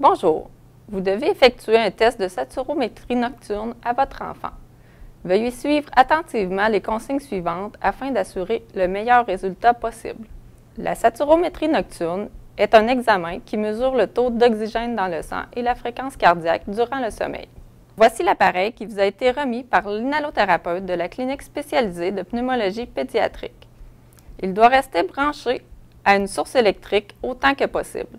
Bonjour. Vous devez effectuer un test de saturométrie nocturne à votre enfant. Veuillez suivre attentivement les consignes suivantes afin d'assurer le meilleur résultat possible. La saturométrie nocturne est un examen qui mesure le taux d'oxygène dans le sang et la fréquence cardiaque durant le sommeil. Voici l'appareil qui vous a été remis par l'inhalothérapeute de la clinique spécialisée de pneumologie pédiatrique. Il doit rester branché à une source électrique autant que possible.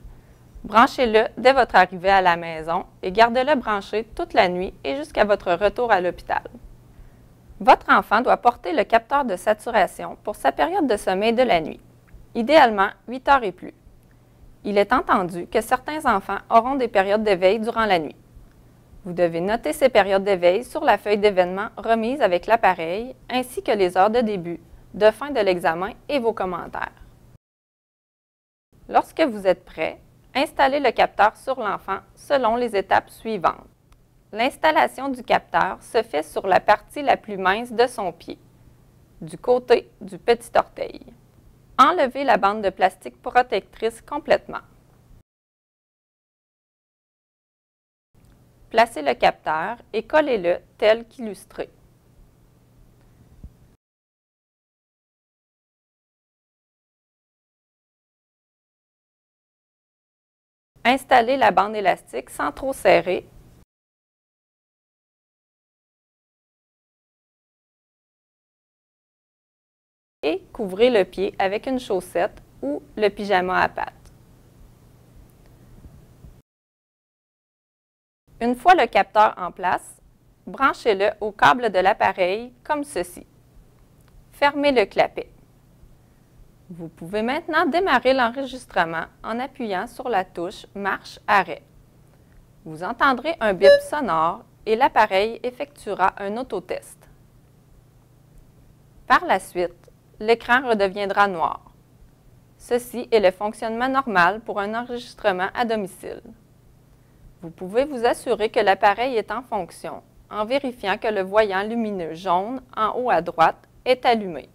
Branchez-le dès votre arrivée à la maison et gardez-le branché toute la nuit et jusqu'à votre retour à l'hôpital. Votre enfant doit porter le capteur de saturation pour sa période de sommeil de la nuit, idéalement 8 heures et plus. Il est entendu que certains enfants auront des périodes d'éveil durant la nuit. Vous devez noter ces périodes d'éveil sur la feuille d'événement remise avec l'appareil ainsi que les heures de début, de fin de l'examen et vos commentaires. Lorsque vous êtes prêt, installez le capteur sur l'enfant selon les étapes suivantes. L'installation du capteur se fait sur la partie la plus mince de son pied, du côté du petit orteil. Enlevez la bande de plastique protectrice complètement. Placez le capteur et collez-le tel qu'illustré. Installez la bande élastique sans trop serrer. Et couvrez le pied avec une chaussette ou le pyjama à pattes. Une fois le capteur en place, branchez-le au câble de l'appareil comme ceci. Fermez le clapet. Vous pouvez maintenant démarrer l'enregistrement en appuyant sur la touche Marche-Arrêt. Vous entendrez un bip sonore et l'appareil effectuera un autotest. Par la suite, l'écran redeviendra noir. Ceci est le fonctionnement normal pour un enregistrement à domicile. Vous pouvez vous assurer que l'appareil est en fonction en vérifiant que le voyant lumineux jaune en haut à droite est allumé.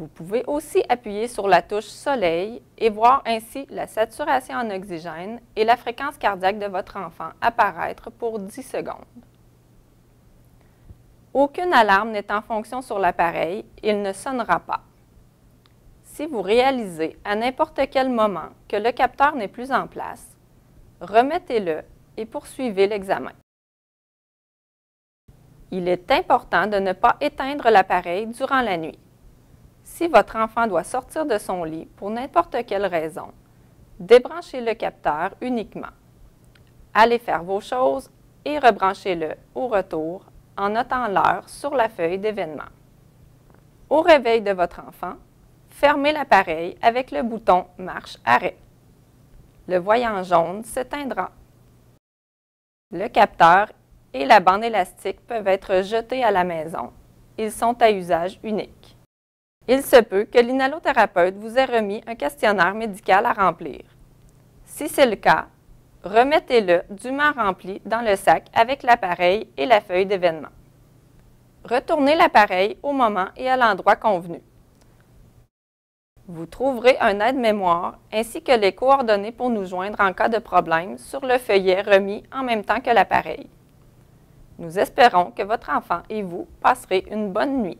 Vous pouvez aussi appuyer sur la touche Soleil et voir ainsi la saturation en oxygène et la fréquence cardiaque de votre enfant apparaître pour 10 secondes. Aucune alarme n'est en fonction sur l'appareil, il ne sonnera pas. Si vous réalisez à n'importe quel moment que le capteur n'est plus en place, remettez-le et poursuivez l'examen. Il est important de ne pas éteindre l'appareil durant la nuit. Si votre enfant doit sortir de son lit pour n'importe quelle raison, débranchez le capteur uniquement. Allez faire vos choses et rebranchez-le au retour en notant l'heure sur la feuille d'événement. Au réveil de votre enfant, fermez l'appareil avec le bouton Marche-Arrêt. Le voyant jaune s'éteindra. Le capteur et la bande élastique peuvent être jetés à la maison. Ils sont à usage unique. Il se peut que l'inhalothérapeute vous ait remis un questionnaire médical à remplir. Si c'est le cas, remettez-le dûment rempli dans le sac avec l'appareil et la feuille d'événement. Retournez l'appareil au moment et à l'endroit convenu. Vous trouverez un aide-mémoire ainsi que les coordonnées pour nous joindre en cas de problème sur le feuillet remis en même temps que l'appareil. Nous espérons que votre enfant et vous passerez une bonne nuit.